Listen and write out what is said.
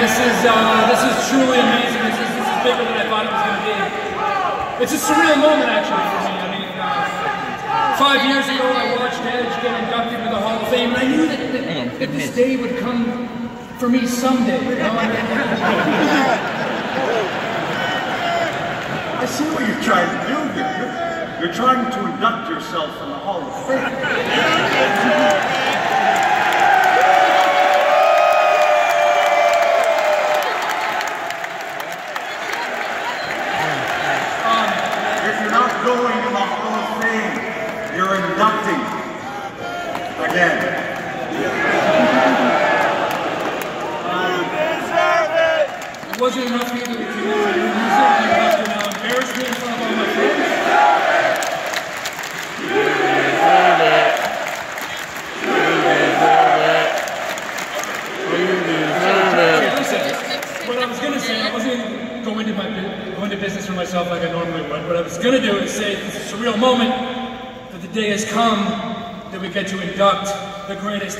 this is uh, this is truly amazing. This is, this is bigger than I thought it was going to be. It's a surreal moment, actually, for me. I mean, uh, five years ago, I watched Edge get inducted into the Hall of Fame, and I knew that, that, that this day would come for me someday. You know? I see what you're trying to do here. You're, you're trying to induct yourself in the Hall of Fame. Going to the Hall of Fame, you're inducting. Again. It wasn't enough for you to, to, to lose it. You have to now embarrass me in front of all my friends. Okay, listen, I to wasn't going to my, into business for myself like I normally would. What I was going to do is say it's a surreal moment that the day has come that we get to induct the greatest